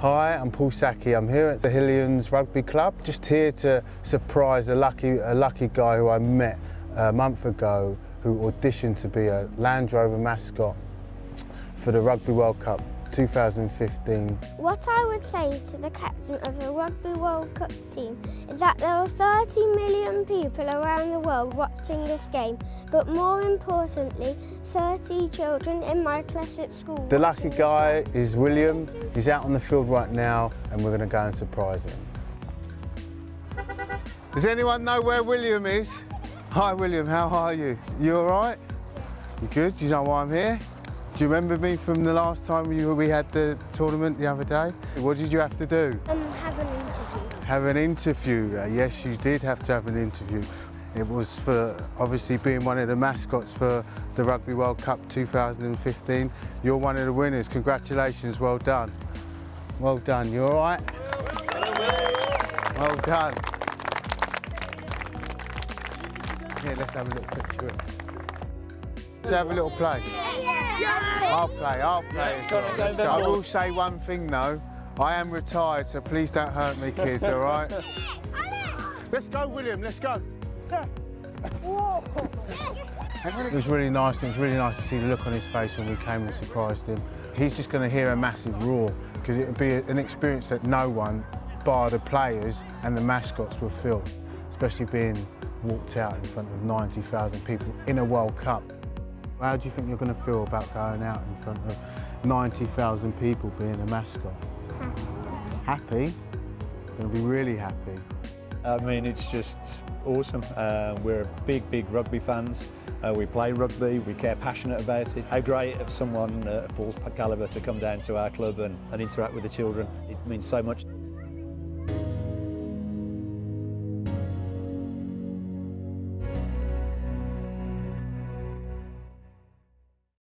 Hi, I'm Paul Sackey. I'm here at Silhillians Rugby Club, just here to surprise a lucky, a lucky guy who I met a month ago who auditioned to be a Land Rover mascot for the Rugby World Cup 2015. What I would say to the captain of the Rugby World Cup team is that there are 30 million people around the world watching this game, but more importantly, 30 children in my class at school. The lucky guy is William. He's out on the field right now and we're going to go and surprise him. Does anyone know where William is? Hi William, how are you? You all right? You good? Do you know why I'm here? Do you remember me from the last time we, we had the tournament the other day? What did you have to do? Um, have an interview. Have an interview. Uh, yes, you did have to have an interview. It was for obviously being one of the mascots for the Rugby World Cup 2015. You're one of the winners. Congratulations, well done. Well done. You all right? Well done. Here, let's have a little picture. Let's have a little play. I'll play, I'll play. as well. I will say one thing though. I am retired, so please don't hurt me, kids, all right? Let's go, William, let's go. It was really nice. It was really nice to see the look on his face when we came and surprised him. He's just going to hear a massive roar because it would be an experience that no one, bar the players and the mascots, will feel, especially being walked out in front of 90,000 people in a World Cup. How do you think you're going to feel about going out in front of 90,000 people being a mascot? Happy? Going to be really happy. I mean, it's just awesome. Uh, we're big, big rugby fans. Uh, we play rugby, we care passionate about it. How great of someone uh, Paul's calibre to come down to our club and, and interact with the children. It means so much.